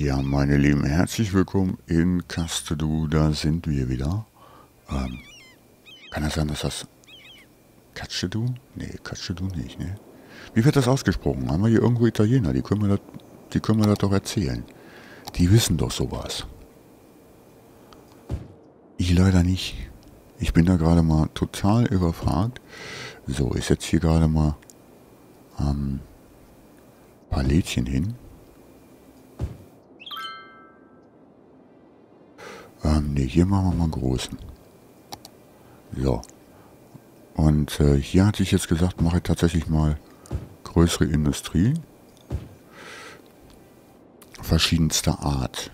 Ja, meine Lieben, herzlich willkommen in Kastedu, da sind wir wieder. Ähm, kann das sein, dass das Katschedu? Nee, Katschedu nicht, ne? Wie wird das ausgesprochen? Haben wir hier irgendwo Italiener? Die können mir das, die können mir das doch erzählen. Die wissen doch sowas. Ich leider nicht. Ich bin da gerade mal total überfragt. So, ich setze hier gerade mal ähm, ein paar Lädchen hin. Ne, hier machen wir mal einen großen. So. Und äh, hier hatte ich jetzt gesagt, mache ich tatsächlich mal größere Industrie. Verschiedenster Art.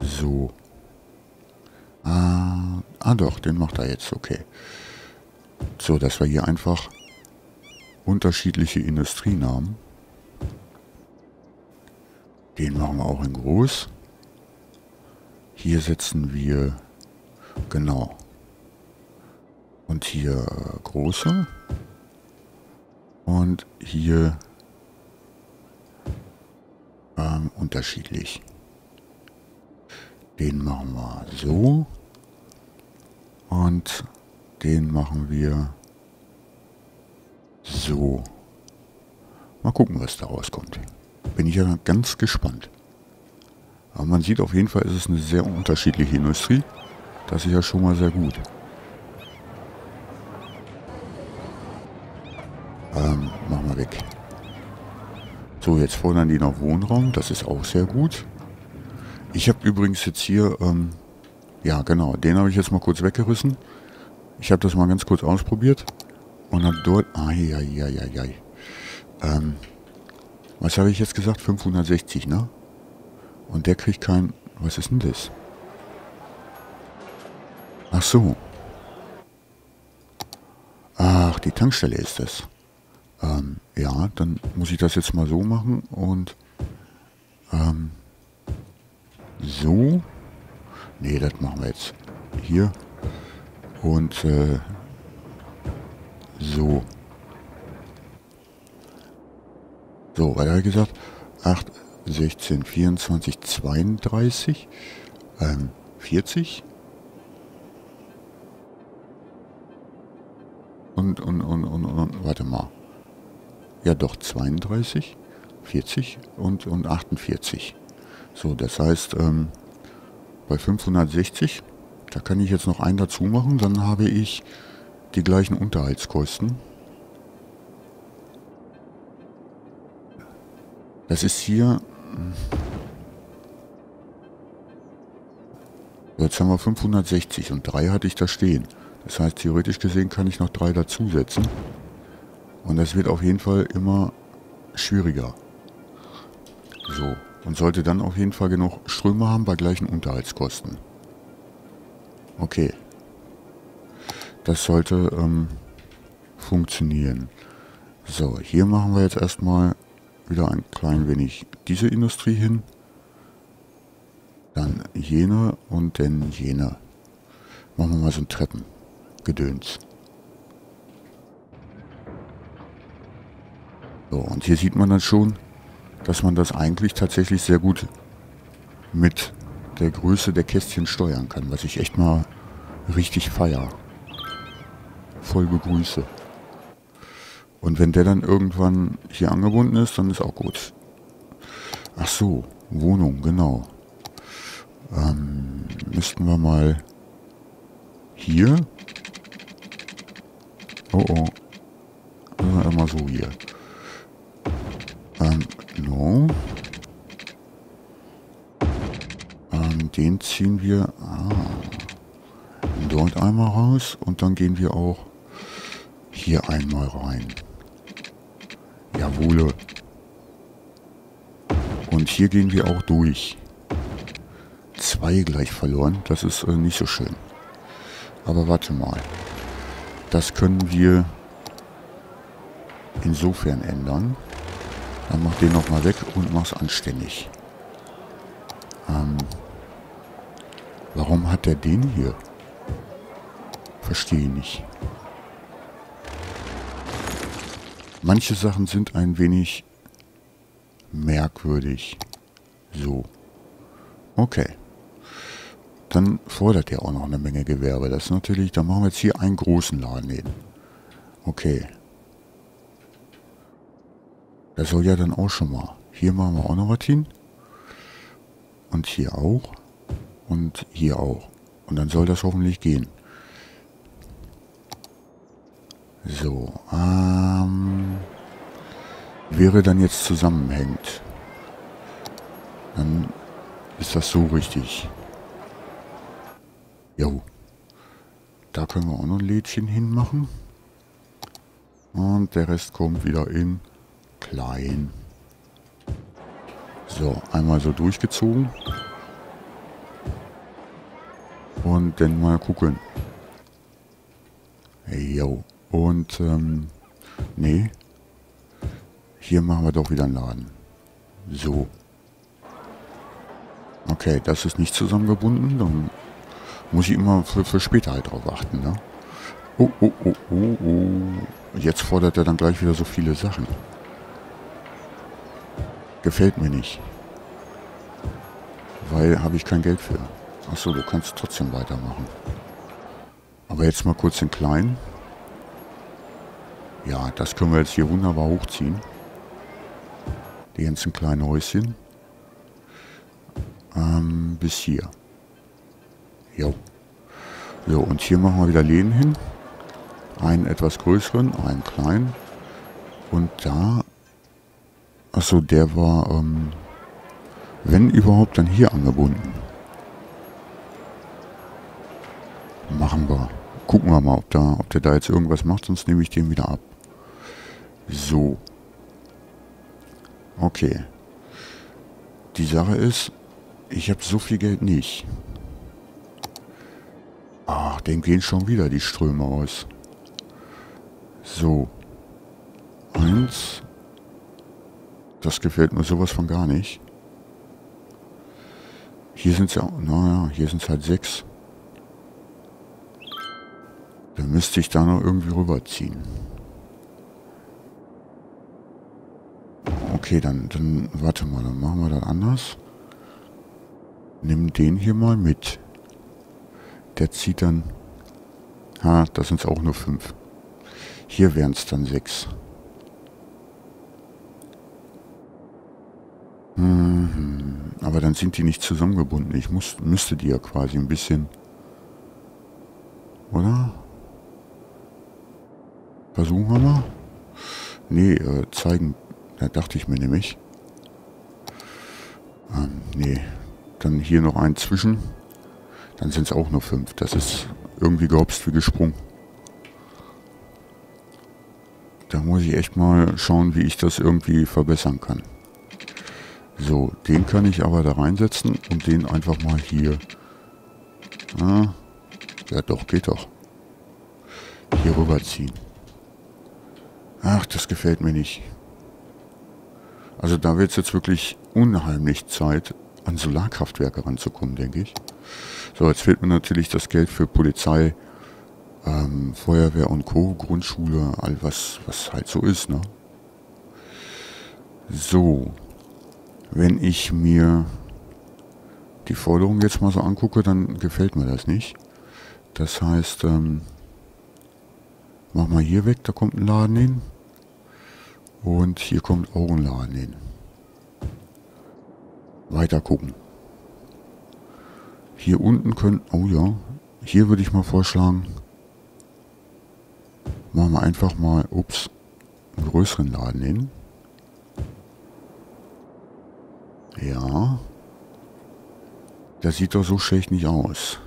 So. Ah, ah doch, den macht er jetzt, okay. So, dass wir hier einfach unterschiedliche Industrienamen. Den machen wir auch in groß. Hier setzen wir, genau, und hier äh, große und hier ähm, unterschiedlich. Den machen wir so und den machen wir so. Mal gucken, was da rauskommt. Bin ich ja ganz gespannt. Aber man sieht auf jeden Fall, ist es eine sehr unterschiedliche Industrie. Das ist ja schon mal sehr gut. Ähm, machen wir weg. So, jetzt fordern die noch Wohnraum. Das ist auch sehr gut. Ich habe übrigens jetzt hier, ähm, ja genau, den habe ich jetzt mal kurz weggerissen. Ich habe das mal ganz kurz ausprobiert. Und habe dort, ai, ai, ai, ai, ai. Ähm, was habe ich jetzt gesagt? 560, ne? Und der kriegt kein... Was ist denn das? Ach so. Ach, die Tankstelle ist das. Ähm, ja, dann muss ich das jetzt mal so machen und ähm, so. Nee, das machen wir jetzt hier. Und äh, so. So, ich gesagt? 8, 16, 24, 32, ähm, 40 und, und, und, und, und, warte mal. Ja doch, 32, 40 und, und 48. So, das heißt, ähm, bei 560, da kann ich jetzt noch einen dazu machen, dann habe ich die gleichen Unterhaltskosten. Das ist hier Jetzt haben wir 560 und drei hatte ich da stehen. Das heißt, theoretisch gesehen kann ich noch drei dazusetzen. Und das wird auf jeden Fall immer schwieriger. So. Und sollte dann auf jeden Fall genug Ströme haben bei gleichen Unterhaltskosten. Okay. Das sollte ähm, funktionieren. So, hier machen wir jetzt erstmal wieder ein klein wenig diese Industrie hin, dann jene und dann jene. Machen wir mal so ein Treppengedöns. So, und hier sieht man dann schon, dass man das eigentlich tatsächlich sehr gut mit der Größe der Kästchen steuern kann, was ich echt mal richtig feier. Voll begrüße. Und wenn der dann irgendwann hier angebunden ist, dann ist auch gut. Ach so, Wohnung, genau. Ähm, müssten wir mal hier. Oh oh. Immer so hier. Ähm, no. Ähm, den ziehen wir ah, dort einmal raus und dann gehen wir auch hier einmal rein. Jawohle. Und hier gehen wir auch durch. Zwei gleich verloren. Das ist äh, nicht so schön. Aber warte mal. Das können wir insofern ändern. Dann mach den nochmal weg und mach's anständig. Ähm, warum hat der den hier? Verstehe nicht. Manche Sachen sind ein wenig Merkwürdig. So. Okay. Dann fordert er auch noch eine Menge Gewerbe. Das ist natürlich, dann machen wir jetzt hier einen großen Laden hin. Okay. Das soll ja dann auch schon mal. Hier machen wir auch noch was hin. Und hier auch. Und hier auch. Und dann soll das hoffentlich gehen. So, ähm, wäre dann jetzt zusammenhängt, dann ist das so richtig. Jo. Da können wir auch noch ein Lädchen hinmachen. Und der Rest kommt wieder in klein. So, einmal so durchgezogen. Und dann mal gucken. Jo. Und, ähm, nee. Hier machen wir doch wieder einen Laden. So. Okay, das ist nicht zusammengebunden. Dann muss ich immer für, für später halt drauf achten, ne? Oh, oh, oh, oh, oh. Jetzt fordert er dann gleich wieder so viele Sachen. Gefällt mir nicht. Weil habe ich kein Geld für. Achso, du kannst trotzdem weitermachen. Aber jetzt mal kurz in klein. Ja, das können wir jetzt hier wunderbar hochziehen. Die ganzen kleinen Häuschen. Ähm, bis hier. Jo. So, und hier machen wir wieder Lehnen hin. Einen etwas größeren, einen kleinen. Und da... Achso, der war, ähm, wenn überhaupt, dann hier angebunden. Machen wir. Gucken wir mal, ob, da, ob der da jetzt irgendwas macht, sonst nehme ich den wieder ab. So. Okay. Die Sache ist, ich habe so viel Geld nicht. Ach, dem gehen schon wieder die Ströme aus. So. Eins. Das gefällt mir sowas von gar nicht. Hier sind es ja, naja, hier sind es halt sechs. Dann müsste ich da noch irgendwie rüberziehen. Okay, dann, dann, warte mal, dann machen wir das anders. Nimm den hier mal mit. Der zieht dann... Ha, das sind es auch nur fünf. Hier wären es dann sechs. Mhm. Aber dann sind die nicht zusammengebunden. Ich muss, müsste die ja quasi ein bisschen... Oder? Versuchen wir mal. Nee, äh, zeigen da dachte ich mir nämlich. Ähm, nee. Dann hier noch ein zwischen. Dann sind es auch nur fünf. Das ist irgendwie gehopst wie gesprungen. Da muss ich echt mal schauen, wie ich das irgendwie verbessern kann. So, den kann ich aber da reinsetzen und den einfach mal hier. Ah, ja doch, geht doch. Hier rüberziehen. Ach, das gefällt mir nicht. Also da wird es jetzt wirklich unheimlich Zeit, an Solarkraftwerke ranzukommen, denke ich. So, jetzt fehlt mir natürlich das Geld für Polizei, ähm, Feuerwehr und Co., Grundschule, all was, was halt so ist, ne? So, wenn ich mir die Forderung jetzt mal so angucke, dann gefällt mir das nicht. Das heißt, ähm, mach mal hier weg, da kommt ein Laden hin. Und hier kommt Augenladen hin. Weiter gucken. Hier unten können... Oh ja. Hier würde ich mal vorschlagen... Machen wir einfach mal... Ups. Einen größeren Laden hin. Ja. Das sieht doch so schlecht nicht aus.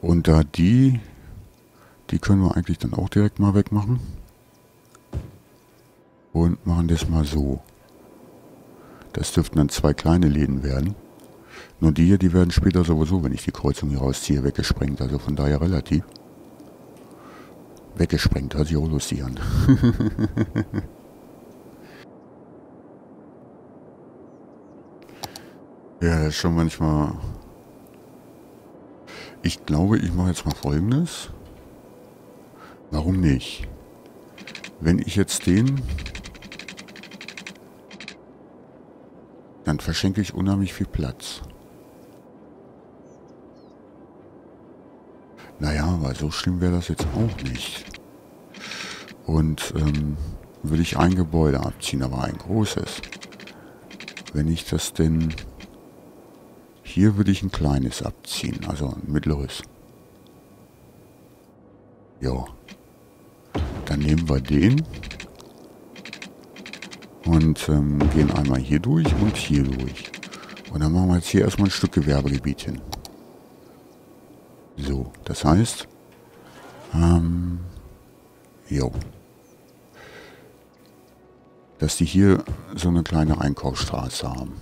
Und da die... Die können wir eigentlich dann auch direkt mal wegmachen und machen das mal so. Das dürften dann zwei kleine Läden werden. Nur die hier, die werden später sowieso, wenn ich die Kreuzung hier rausziehe, weggesprengt. Also von daher relativ. Weggesprengt, hört sich auch lustig an. ja, das ist schon manchmal... Ich glaube, ich mache jetzt mal folgendes. Warum nicht? Wenn ich jetzt den Dann verschenke ich unheimlich viel Platz. Naja, aber so schlimm wäre das jetzt auch nicht. Und ähm, würde ich ein Gebäude abziehen, aber ein großes. Wenn ich das denn... Hier würde ich ein kleines abziehen, also ein mittleres. Ja. Dann nehmen wir den und ähm, gehen einmal hier durch und hier durch. Und dann machen wir jetzt hier erstmal ein Stück Gewerbegebiet hin. So, das heißt, ähm, jo, dass die hier so eine kleine Einkaufsstraße haben.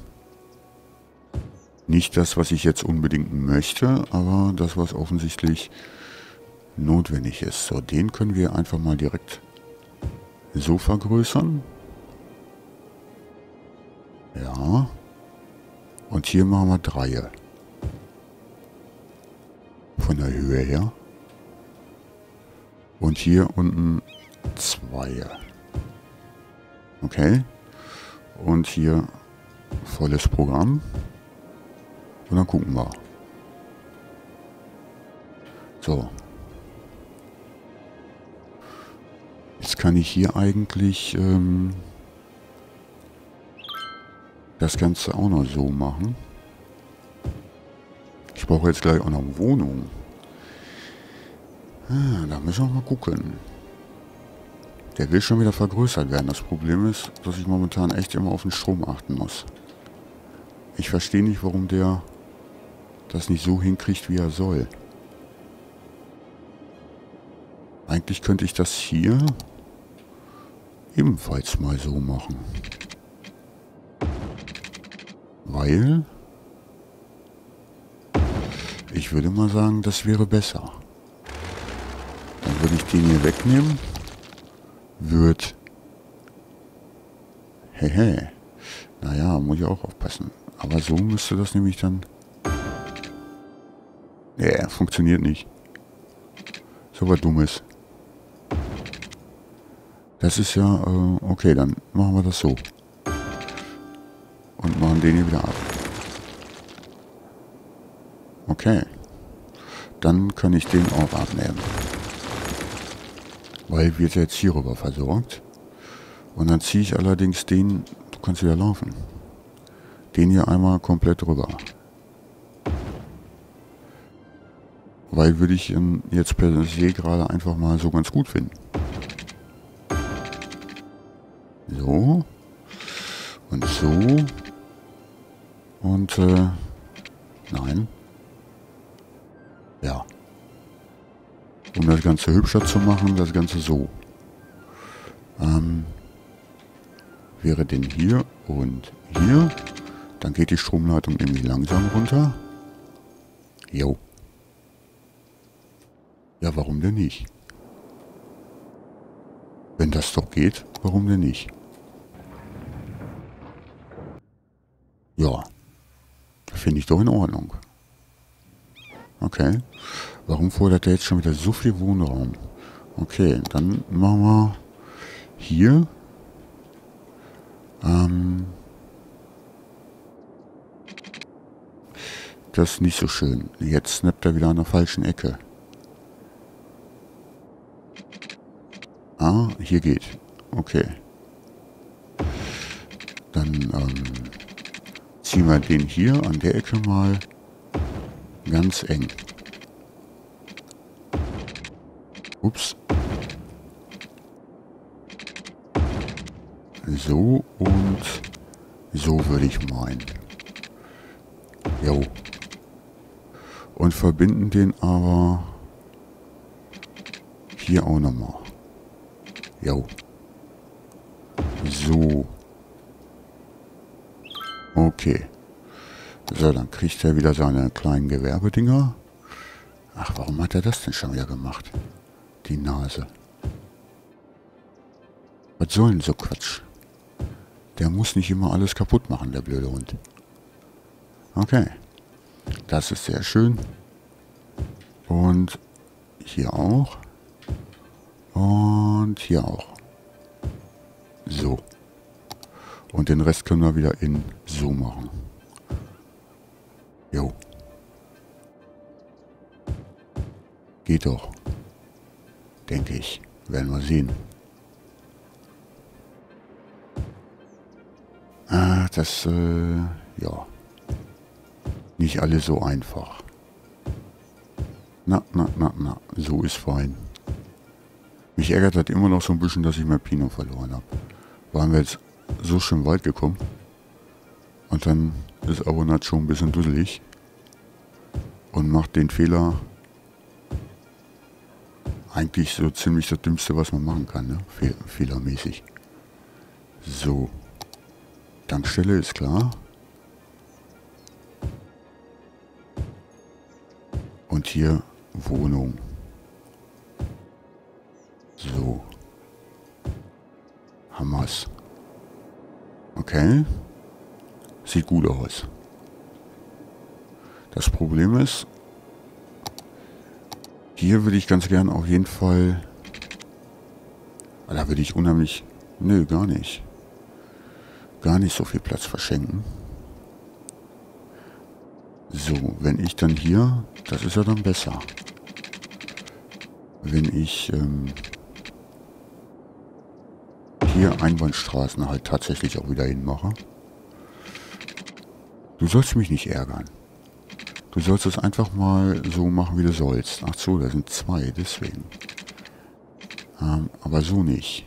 Nicht das, was ich jetzt unbedingt möchte, aber das, was offensichtlich notwendig ist. So, den können wir einfach mal direkt so vergrößern. Ja. Und hier machen wir Dreie. Von der Höhe her. Und hier unten Zweier. Okay. Und hier volles Programm. Und dann gucken wir. So. Jetzt kann ich hier eigentlich ähm, das Ganze auch noch so machen. Ich brauche jetzt gleich auch noch eine Wohnung. Ah, da müssen wir mal gucken. Der will schon wieder vergrößert werden. Das Problem ist, dass ich momentan echt immer auf den Strom achten muss. Ich verstehe nicht, warum der das nicht so hinkriegt, wie er soll. Eigentlich könnte ich das hier ebenfalls mal so machen. Weil ich würde mal sagen, das wäre besser. Dann würde ich den hier wegnehmen. Wird... Hehe. Naja, muss ich auch aufpassen. Aber so müsste das nämlich dann... Nee, funktioniert nicht. So was Dummes. Das ist ja... Äh, okay, dann machen wir das so. Machen den hier wieder ab. Okay. Dann kann ich den auch abnehmen. Weil wird jetzt hierüber versorgt. Und dann ziehe ich allerdings den... Du kannst wieder laufen. Den hier einmal komplett rüber. Weil würde ich ihn jetzt per se gerade einfach mal so ganz gut finden. So. Und so. Und, äh, nein. Ja. Um das Ganze hübscher zu machen, das Ganze so. Ähm, wäre denn hier und hier. Dann geht die Stromleitung nämlich langsam runter. Jo. Ja, warum denn nicht? Wenn das doch geht, warum denn nicht? Ja. Finde ich doch in Ordnung. Okay. Warum fordert er jetzt schon wieder so viel Wohnraum? Okay, dann machen wir hier. Ähm, das ist nicht so schön. Jetzt snappt er wieder an der falschen Ecke. Ah, hier geht. Okay. Dann ähm, ziehen wir den hier an der Ecke mal ganz eng. Ups. So und so würde ich meinen. Jo. Und verbinden den aber hier auch nochmal. Jo. So. Okay. So, dann kriegt er wieder seine kleinen Gewerbedinger. Ach, warum hat er das denn schon wieder gemacht? Die Nase. Was soll denn so Quatsch? Der muss nicht immer alles kaputt machen, der blöde Hund. Okay. Das ist sehr schön. Und hier auch. Und hier auch. So. Und den Rest können wir wieder in so machen. Jo. Geht doch. Denke ich. Werden wir sehen. Ah, das, äh, ja. Nicht alles so einfach. Na, na, na, na. So ist fein. Mich ärgert halt immer noch so ein bisschen, dass ich mein Pino verloren habe. Waren wir jetzt so schön weit gekommen. Und dann ist Abonat schon ein bisschen dusselig. Und macht den Fehler eigentlich so ziemlich das Dümmste, was man machen kann, ne? Fe fehlermäßig. So. Tankstelle ist klar. Und hier Wohnung. So. Hammers. Okay. Sieht gut aus. Das Problem ist, hier würde ich ganz gern auf jeden Fall... Da würde ich unheimlich... Nö, gar nicht. Gar nicht so viel Platz verschenken. So, wenn ich dann hier... Das ist ja dann besser. Wenn ich... Ähm, hier Einbahnstraßen halt tatsächlich auch wieder hinmache. Du sollst mich nicht ärgern. Du sollst es einfach mal so machen, wie du sollst. Ach so, da sind zwei, deswegen. Ähm, aber so nicht.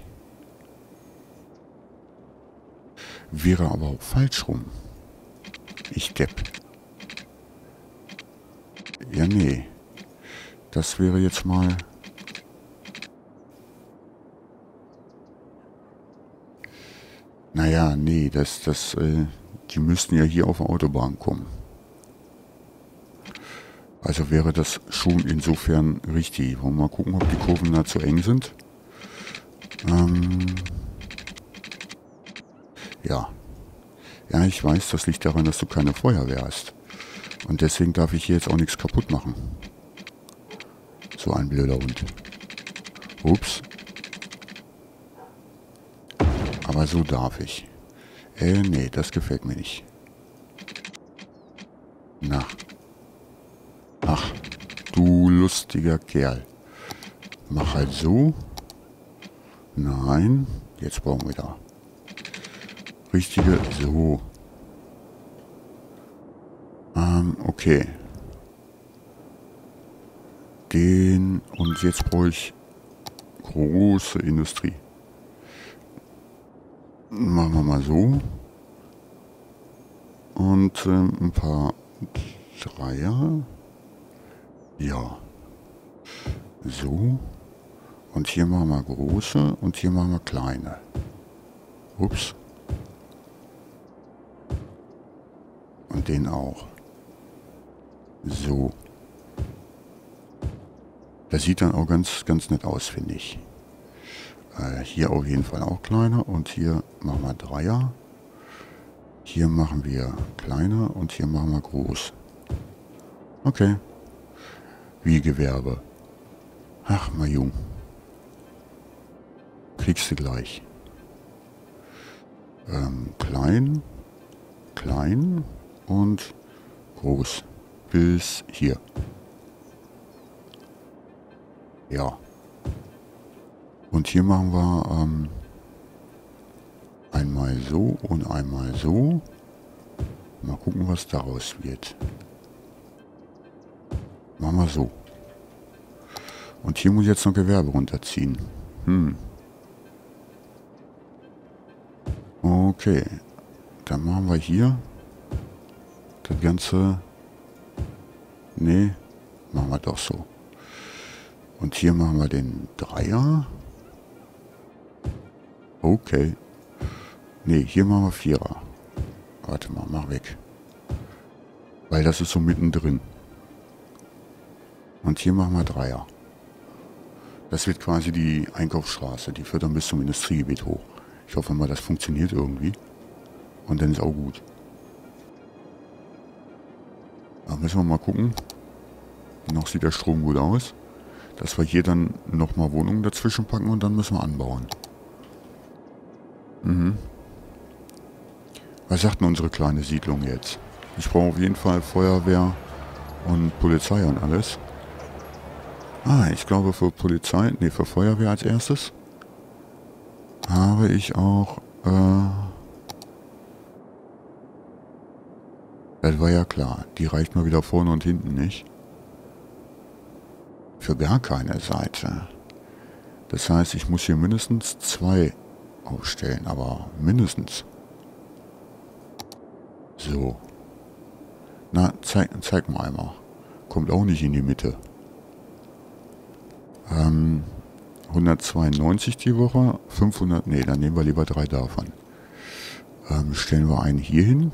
Wäre aber auch falsch rum. Ich depp. Ja, nee. Das wäre jetzt mal... Naja, nee, das, das, äh, die müssten ja hier auf Autobahn kommen. Also wäre das schon insofern richtig. Wollen wir mal gucken, ob die Kurven da zu eng sind. Ähm ja. Ja, ich weiß, das liegt daran, dass du keine Feuerwehr hast. Und deswegen darf ich hier jetzt auch nichts kaputt machen. So ein blöder Hund. Ups. Aber so darf ich. Äh, nee, das gefällt mir nicht. Na. Ach, du lustiger Kerl. Mach halt so. Nein, jetzt brauchen wir da. Richtige, so. Ähm, okay. Den, und jetzt brauche ich große Industrie. Machen wir mal so. Und ähm, ein paar Dreier. Ja. So. Und hier machen wir große und hier machen wir kleine. Ups. Und den auch. So. Das sieht dann auch ganz, ganz nett aus, finde ich. Äh, hier auf jeden Fall auch kleiner und hier machen wir Dreier. Hier machen wir kleiner und hier machen wir groß. Okay. Wie Gewerbe. Ach, mein Jung. Kriegst du gleich. Ähm, klein, klein und groß. Bis hier. Ja. Und hier machen wir ähm, einmal so und einmal so. Mal gucken, was daraus wird. Machen wir so. Und hier muss ich jetzt noch Gewerbe runterziehen. Hm. Okay. Dann machen wir hier das Ganze... Nee, machen wir doch so. Und hier machen wir den Dreier. Okay. Nee, hier machen wir Vierer. Warte mal, mach weg. Weil das ist so mittendrin. Und hier machen wir Dreier. Das wird quasi die Einkaufsstraße. Die führt dann bis zum Industriegebiet hoch. Ich hoffe mal, das funktioniert irgendwie. Und dann ist auch gut. Da müssen wir mal gucken. Noch sieht der Strom gut aus. Dass wir hier dann nochmal Wohnungen dazwischen packen und dann müssen wir anbauen. Mhm. Was sagt denn unsere kleine Siedlung jetzt? Ich brauche auf jeden Fall Feuerwehr und Polizei und alles. Ah, ich glaube für Polizei, nee, für Feuerwehr als erstes habe ich auch, äh, das war ja klar, die reicht mal wieder vorne und hinten nicht. Für gar keine Seite. Das heißt, ich muss hier mindestens zwei aufstellen, aber mindestens. So. Na, zeig, zeig mal einmal. Kommt auch nicht in die Mitte. Ähm, 192 die Woche, 500, nee, dann nehmen wir lieber drei davon. Ähm, stellen wir einen hier hin.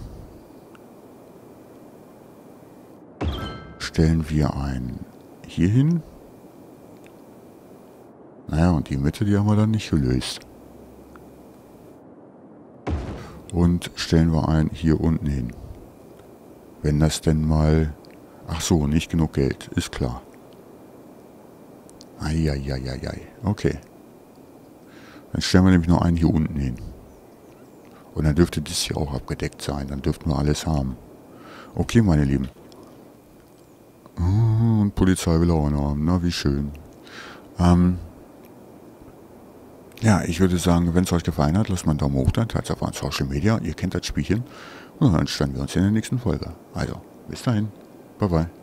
Stellen wir einen hier hin. Naja, und die Mitte, die haben wir dann nicht gelöst. Und stellen wir einen hier unten hin. Wenn das denn mal... Ach so, nicht genug Geld, ist klar. Eieieiei. Okay. Dann stellen wir nämlich noch einen hier unten hin. Und dann dürfte das hier auch abgedeckt sein. Dann dürften wir alles haben. Okay, meine Lieben. Und Polizei will auch noch haben. Na, wie schön. Ähm, ja, ich würde sagen, wenn es euch gefallen hat, lasst mal einen Daumen hoch da, teilt es auf Social Media. Ihr kennt das Spielchen. Und dann stellen wir uns in der nächsten Folge. Also, bis dahin. Bye bye.